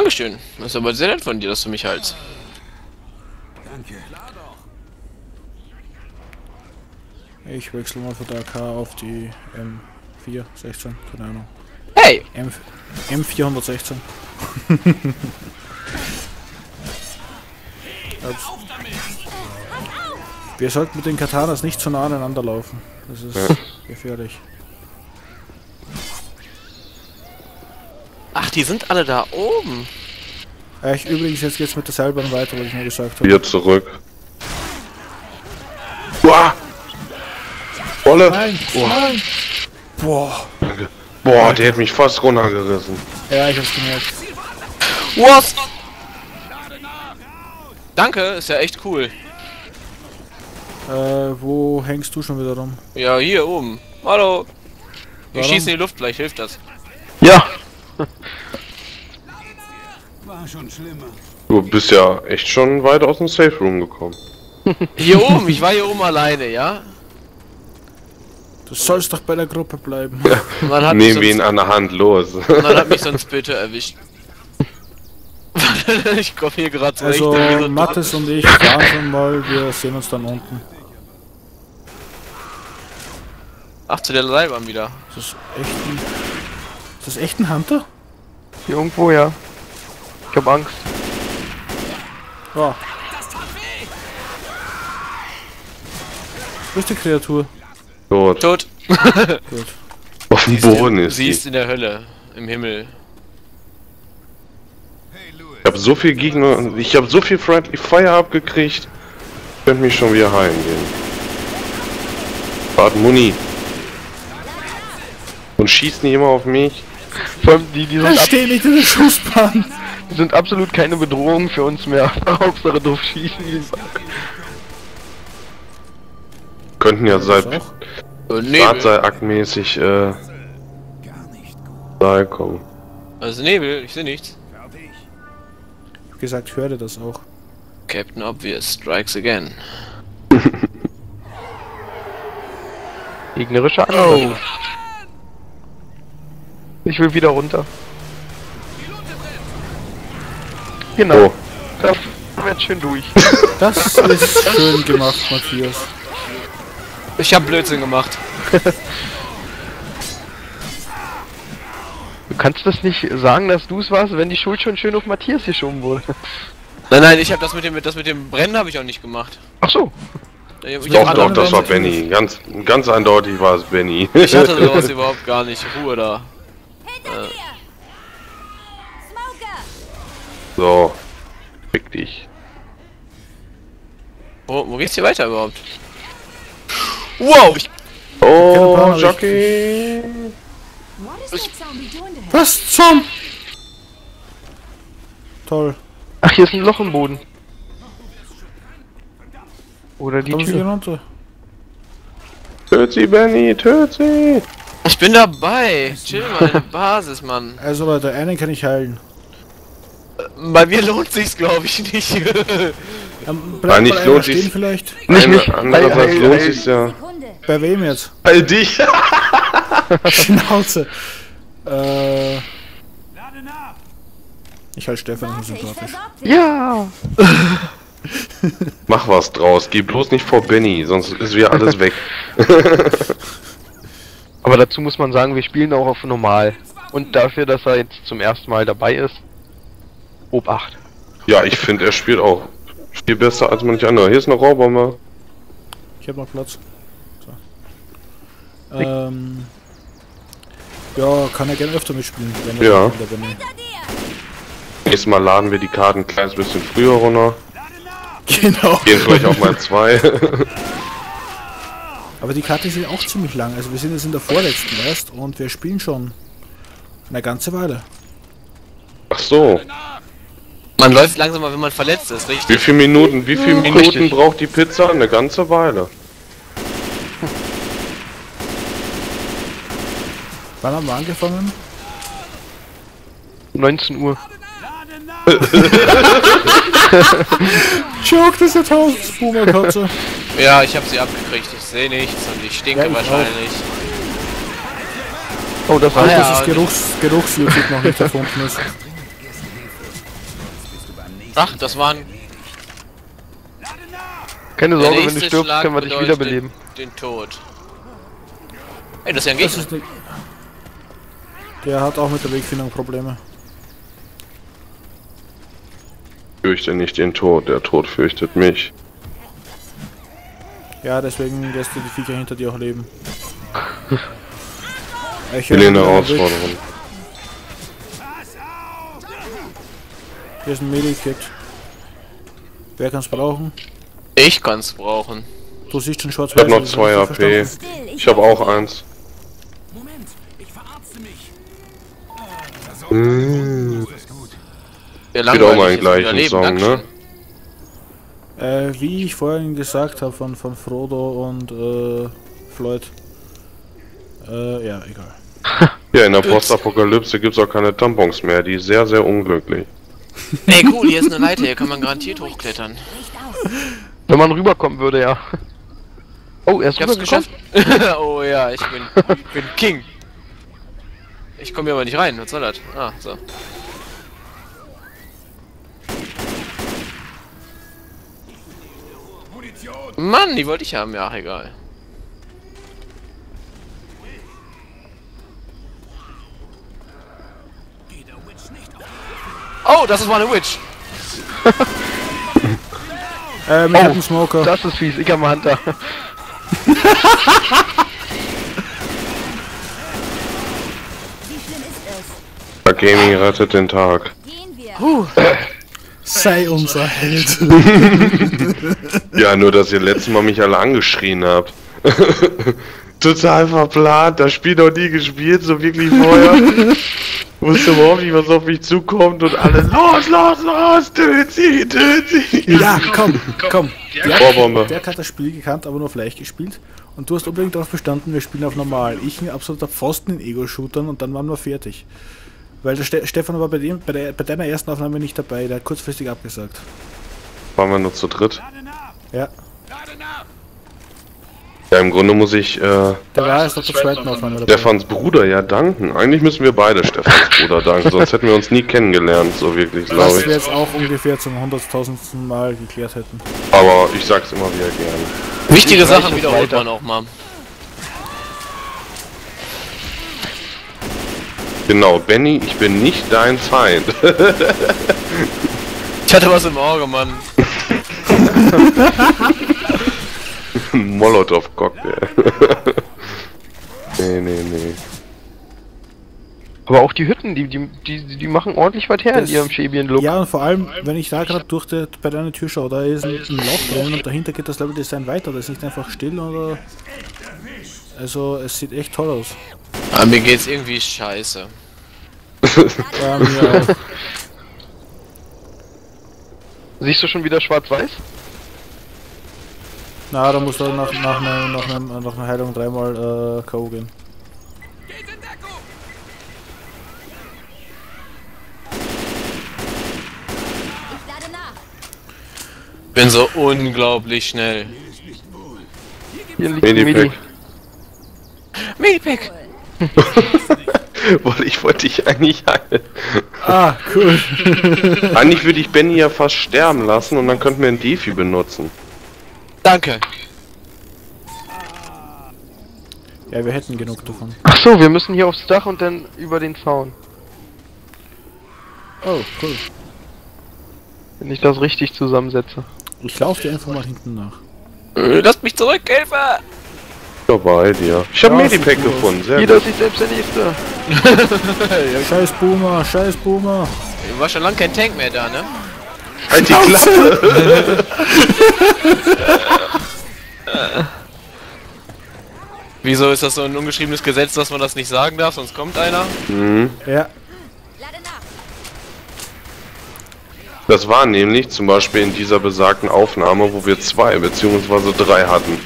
Dankeschön. Das ist aber sehr nett von dir, dass du mich heilst. Danke. Ich wechsle mal von der AK auf die M416, keine Ahnung. Hey! M M416. Jetzt. Wir sollten mit den Katanas nicht zu nah aneinander laufen. Das ist Ja. gefährlich. Ach, die sind alle da oben. Äh, ich übrigens jetzt geht's mit der Seilbahn weiter, was ich mir gesagt habe. Wieder zurück. Uah! Wolle! Nein, nein! Boah. Danke. Boah, der hat mich fast runtergerissen. Ja, ich hab's gemerkt. Was? Danke, ist ja echt cool. Äh, wo hängst du schon wieder rum? Ja, hier oben. Hallo. Wir schießen in die Luft, vielleicht hilft das. Ja, War schon schlimmer. Du bist ja echt schon weit aus dem Safe Room gekommen. Hier oben, ich war hier oben alleine, ja? Du sollst doch bei der Gruppe bleiben. Man hat, mich Nehmen wir ihn an der Hand los. man hat mich sonst bitte erwischt. ich komme hier gerade zurecht. Also, so Mattes und ich fahren schon mal, wir sehen uns dann unten. Ach, zu der Seilbahn wieder. Ist das echt ein... Ist das echt ein Hunter? irgendwo ja. Ich hab Angst. Ja. Wo ist die Kreatur? Tot. Tot. Gut. Auf dem Boden ist Sie sie. ist in der Hölle. Im Himmel. Ich hab so viel Gegner, ich hab so viel Friendly Fire abgekriegt. Ich könnte mich schon wieder heilen gehen. Bad Muni. Und schießt nicht immer auf mich. Vor allem die, die sind, Ich ab, stehe nicht in der Schussbahn. die sind absolut keine Bedrohung für uns mehr. Hauptsache drauf schießen. Könnten ja seit auch. Äh. Drahtseilakt-mäßig äh, da kommen. Also Nebel, ich sehe nichts. Fertig. Ich hab gesagt, ich höre das auch. Captain Obvious strikes again. Gegnerische Angriff. Ich will wieder runter. Genau. Oh, Das wird schön durch. Das ist schön gemacht, Matthias. Ich hab Blödsinn gemacht. Du kannst das nicht sagen, dass du es warst, wenn die Schuld schon schön auf Matthias geschoben wurde. Nein, nein, ich habe das mit dem das mit dem Brennen habe ich auch nicht gemacht. Ach so. Ich, doch, doch, das war Benny. Benny. Ganz, ganz eindeutig war es Benny. ich hatte sowas überhaupt gar nicht. Ruhe da. Smoker! so, fick dich. Wo, wo geht's hier weiter überhaupt? Wow, ich, Oh, Plan, ich- Jockey. Him? Was zum? Toll. Ach, hier ist ein Loch im Boden. Oder die Tür. Töt sie, Benny, töt sie. Ich bin dabei. Chill mal in der Basis, Mann. Also Leute, einen kann ich heilen. Bei mir lohnt sich's, glaube ich, nicht. Ähm, Nein, nicht lohnt sich. vielleicht. Nicht mich. Andererseits lohnt sich's ja. Bei wem jetzt? All dich. Schnauze. Äh, Lade nach. ich halte Stefan ich sympathisch. Ja. Mach was draus. Geh bloß nicht vor Benny, sonst ist wieder alles weg. Aber dazu muss man sagen, wir spielen auch auf normal. Und dafür, dass er jetzt zum ersten Mal dabei ist, Obacht. Ja, ich finde, er spielt auch viel besser als manche andere. Hier ist eine Rohrbombe. Ich habe noch Platz. So. Ähm, ja, kann er gerne öfter mitspielen, wenn er Ja. Nächstes Mal laden wir die Karten ein kleines bisschen früher runter. Genau. Gehen vielleicht auch mal zwei. Aber die Karte sind auch ziemlich lang. Also wir sind jetzt in der vorletzten erst und wir spielen schon eine ganze Weile. Ach so. Man läuft langsamer, wenn man verletzt ist, Wie richtig? viele Minuten, wie viele Minuten Richtig. braucht die Pizza? Eine ganze Weile. Wann haben wir angefangen? 19 Uhr. Joke des Jahrtausends, Boomer-Katze. Ja, ich habe sie abgekriegt. Ich sehe nichts und ich stinke Ja, ich wahrscheinlich. Oh, das war Auch, ja, dass das Geruchs Geruchsjutik noch nicht erfunden ist. Ach, das waren. Keine Sorge, wenn du stirbst, Schlag können wir dich wiederbeleben. Den Tod. Ey, das ist ja ein Das Gegner. ist ne Der hat auch mit der Wegfindung Probleme. Fürchte nicht den Tod, der Tod fürchtet mich. Ja, deswegen lässt du die Viecher hinter dir auch leben. Ich will eine Herausforderung. Hier ist ein Medikit. Wer kann's brauchen? Ich kann's brauchen. Du siehst schon schwarz Ich hab noch 2 AP. Ich habe auch eins. Moment, ich verarzte mich. Mmh. Ja, Geht auch mal ist gleichen Song, ne? Äh, wie ich vorhin gesagt habe von, von Frodo und äh, Floyd. Äh, ja, egal. Ja, in der Postapokalypse gibt's auch keine Tampons mehr. Die ist sehr, sehr unglücklich. Ey, cool, hier ist eine Leiter, hier kann man garantiert hochklettern. Wenn man rüberkommen würde, ja. Oh, er ist Ich hab's rübergekommen. geschafft. oh ja, ich bin, ich bin King. Ich komme hier aber nicht rein, was soll das? Ah, so. Mann, die wollte ich haben, ja, egal. Oh, das ist mal eine Witch. Ähm, ich hab einen Smoker. Das ist fies, ich hab einen Hunter. Wie schlimm ist es? Der Gaming rettet den Tag. Gehen wir. Sei unser Held. Ja, nur dass ihr letztes Mal mich alle angeschrien habt. Total verplant, das Spiel noch nie gespielt, so wirklich vorher. Wusste überhaupt nicht, was auf mich zukommt und alle los, los, los, töt sie, töt sie. ja, komm, komm. Der, Vorbombe. der hat das Spiel gekannt, aber nur auf leicht gespielt. Und du hast unbedingt darauf bestanden, wir spielen auf normal. Ich ein absoluter Pfosten in Ego-Shootern und dann waren wir fertig. Weil der Ste Stefan war bei, dem, bei, der, bei deiner ersten Aufnahme nicht dabei, der hat kurzfristig abgesagt. Waren wir nur zu dritt? Ja, Ja, im Grunde muss ich äh, der war erst auf der zweiten Aufnahme dabei. Stefans Bruder ja danken. Eigentlich müssen wir beide Stefans Bruder danken, sonst hätten wir uns nie kennengelernt, so wirklich, glaube Was wir ich. jetzt auch ungefähr zum hunderttausendsten Mal geklärt hätten. Aber ich sag's immer wieder gerne. Wichtige Sachen wiederholt man auch mal. Genau, Benny, ich bin nicht dein Feind. Ich hatte was im Auge, Mann. Molotow-Cocktail. nee, nee, nee. Aber auch die Hütten, die, die, die, die machen ordentlich was her in Das- ihrem schäbigen Look. Ja, und vor allem, wenn ich da gerade durch die, bei deiner Tür schaue, da ist ein, ein Loch drin und dahinter geht das Leveldesign weiter. Das ist nicht einfach still oder. Also, es sieht echt toll aus. Aber mir geht's irgendwie scheiße. Ja, mir auch. Siehst du schon wieder schwarz-weiß? Na, da muss er nach, nach, einer, nach, einer, nach einer Heilung dreimal äh, K.O. gehen. Bin so unglaublich schnell. Hier liegt ein Medipack. Medi. Medipack! Weil ich wollte dich eigentlich heilen. Ah, cool. Eigentlich würde ich Benny ja fast sterben lassen und dann könnten wir einen Defi benutzen. Danke. Ja, wir hätten genug davon. Ach so, wir müssen hier aufs Dach und dann über den Zaun. Oh, cool. Wenn ich das richtig zusammensetze. Ich laufe dir einfach mal hinten nach. Äh, Lasst mich zurück, Hilfe! Dabei dir. Ich habe Ja, Medipack gefunden, sehr Jeder gut. ist sich selbst der Nächste. Scheiß Boomer, scheiß Boomer. War schon lange kein Tank mehr da, ne? Halt die Klappe! Wieso ist das so ein ungeschriebenes Gesetz, dass man das nicht sagen darf, sonst kommt einer? Mhm. Ja. Das war nämlich zum Beispiel in dieser besagten Aufnahme, wo wir zwei beziehungsweise drei hatten.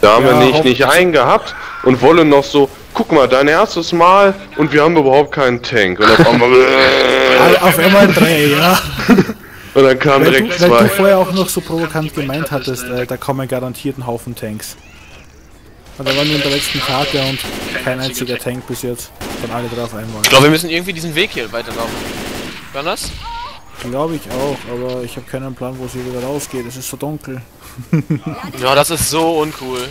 Da haben Ja, wir nicht, nicht einen gehabt und wollen noch so, guck mal, dein erstes Mal und wir haben überhaupt keinen Tank. Und auf einmal, alle auf einmal drei, ja. und dann kamen Weil direkt du, weil du zwei. vorher auch noch so provokant gemeint hattest, äh, da kommen garantiert ein Haufen Tanks. Und da waren wir in der letzten Karte und kein einziger Tank bis jetzt. Von alle drauf einmal. Ich glaube, wir müssen irgendwie diesen Weg hier weiterlaufen. War das? Glaube ich auch, aber ich habe keinen Plan, wo sie wieder rausgeht. Es ist so dunkel. Ja, das ist so uncool.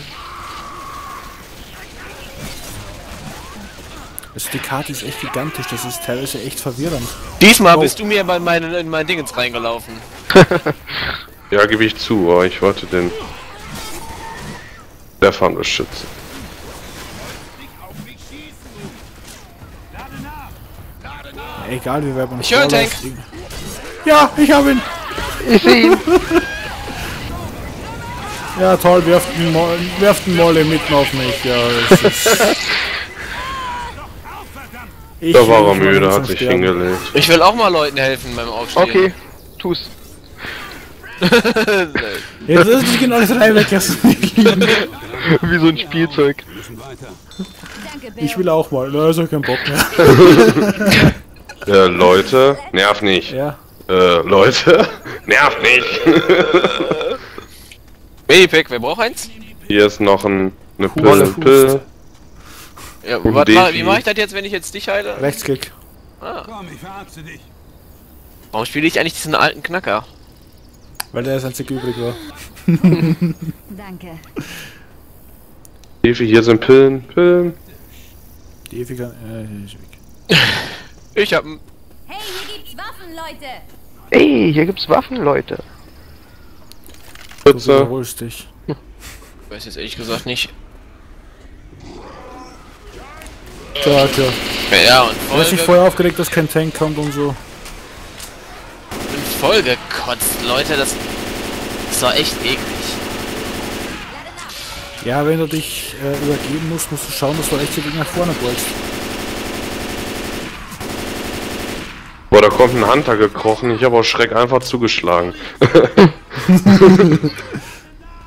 Also die Karte ist echt gigantisch, das ist teilweise echt verwirrend. Diesmal Oh. bist du mir bei meinen, in mein Dingens reingelaufen. Ja, gebe ich zu, aber ich wollte den Stefan beschützen. Egal wie weit man Ich höre einen vorläuft, Ja, ich habe ihn! Ich sehe ihn. Ja toll, werft einen, Mo werft einen Molle mitten auf mich. Ja. Ich Da war will er nicht müde, hat sich hingelegt. Ich will auch mal Leuten helfen beim Aufstehen. Okay, tu's. Jetzt ist es genau das drei weglassen. Wie so ein Spielzeug. Ich will auch mal. Na, ist auch kein Bock mehr. Äh, Leute, nerv nicht. Ja. Äh, Leute, nerv nicht. Babypack, wer braucht eins? Hier ist noch ein, eine Wolle Pill. Ja, warte mal, wie mache ich das jetzt, wenn ich jetzt dich heile? Rechtsklick. Komm, ich verarzte dich. Warum spiele ich eigentlich diesen alten Knacker? Weil der das einzige übrig war. Danke. Defi, hier sind Pillen, Pillen. Die Ewige. Äh, ist weg. Ich hab Hey, hier gibt's Waffen, Leute. Ey, hier gibt's Waffen, Leute. Putze. wiederholst dich. weiß jetzt ehrlich gesagt nicht. Tja, tja. Ja, und Du hast dich voll, vorher aufgeregt, dass kein Tank kommt und so. bin voll gekotzt, Leute, das, das war echt eklig. Ja, wenn du dich äh, übergeben musst, musst du schauen, dass du rechtzeitig nach vorne bolst. Boah, da kommt ein Hunter gekrochen. Ich habe aus Schreck einfach zugeschlagen.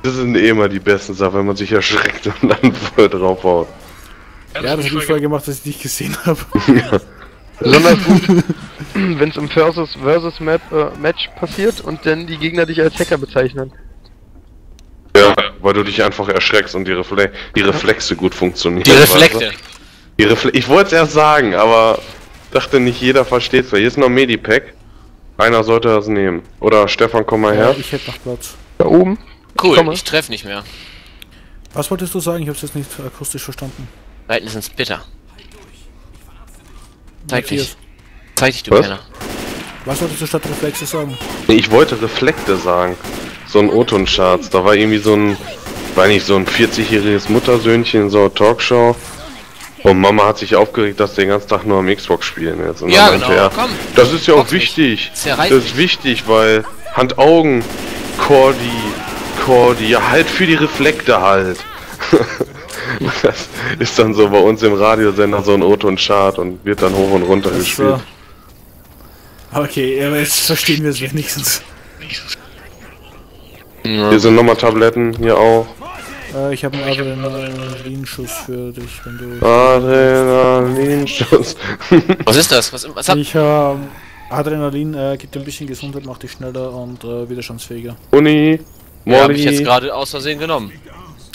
das sind eh immer die besten Sachen, wenn man sich erschreckt und dann voll draufhaut. Ja, das habe ich vorher gemacht, dass ich dich gesehen habe. Besonders gut, wenn es im Versus Versus Map, äh, Match passiert und dann die Gegner dich als Hacker bezeichnen. Ja, weil du dich einfach erschreckst und die, Refle die Reflexe gut funktionieren. Die du? Die Refle ich wollte es erst sagen, aber dachte nicht jeder versteht's. Hier ist noch ein Medipack. Einer sollte das nehmen. Oder Stefan, komm mal Ja, her. ich hätte noch Platz. Da oben. Cool, Komme. ich treff nicht mehr. Was wolltest du sagen? Ich habe es jetzt nicht akustisch verstanden. Da hinten sind Splitter. Zeig dich. Zeig dich, du Was? Penner. Was wolltest du statt Reflexe sagen? Nee, ich wollte Reflekte sagen. So ein O-Ton-Charts. Da war irgendwie so ein, war nicht so ein 40-jähriges Muttersöhnchen in so einer Talkshow. Und Mama hat sich aufgeregt, dass die den ganzen Tag nur am Xbox spielen jetzt. Und Ja, genau, er, komm. Das ist ja auch wichtig. Das ist wichtig, weil Hand-Augen, Cordi, Cordi, ja halt für die Reflekte halt. das ist dann so bei uns im Radiosender so ein O-Ton-Chart und wird dann hoch und runter Das gespielt. war... Okay, aber jetzt verstehen wir es wenigstens. Hier sind nochmal Tabletten, hier auch. Äh, ich habe einen Adrenalinschuss für dich, wenn du... Adrenalinschuss. Was ist das? Was, was hab, Ich habe... Adrenalin äh, gibt dir ein bisschen Gesundheit, macht dich schneller und äh, widerstandsfähiger. Uni, ja, hab ich jetzt Molly, gerade aus Versehen genommen.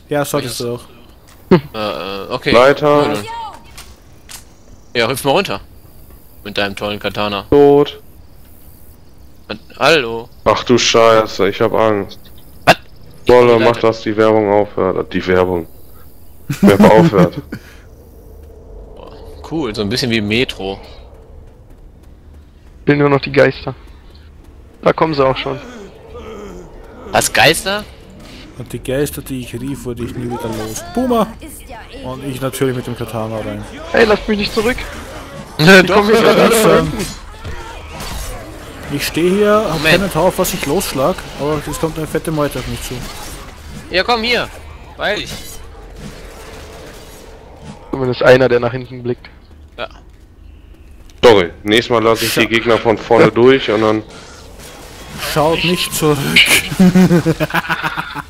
Ja, solltest du auch. Äh, äh, okay. Leiter, Cool. Ja, hüpf mal runter. Mit deinem tollen Katana. tot. Hallo. Ach du Scheiße, ich hab Angst. Was? Wolle, mach, dass die Werbung aufhört. Die Werbung. Wer aufhört. Cool, so ein bisschen wie Metro. Fehlen nur noch die Geister. Da kommen sie auch schon. Was, Geister? Und die Geister, die ich rief, wurde ich nie wieder los. Puma! Und ich natürlich mit dem Katana rein. Ey, lasst mich nicht zurück. Doch, Ich, ähm, ich stehe hier, hab Moment. keinen Tau, auf was ich losschlag, aber es kommt eine fette Meute auf mich zu. Ja, komm hier. Weil ich. Zumindest einer, der nach hinten blickt. Ja. Sorry, nächstes Mal lasse ich die Gegner von vorne durch und dann. Schaut nicht zurück.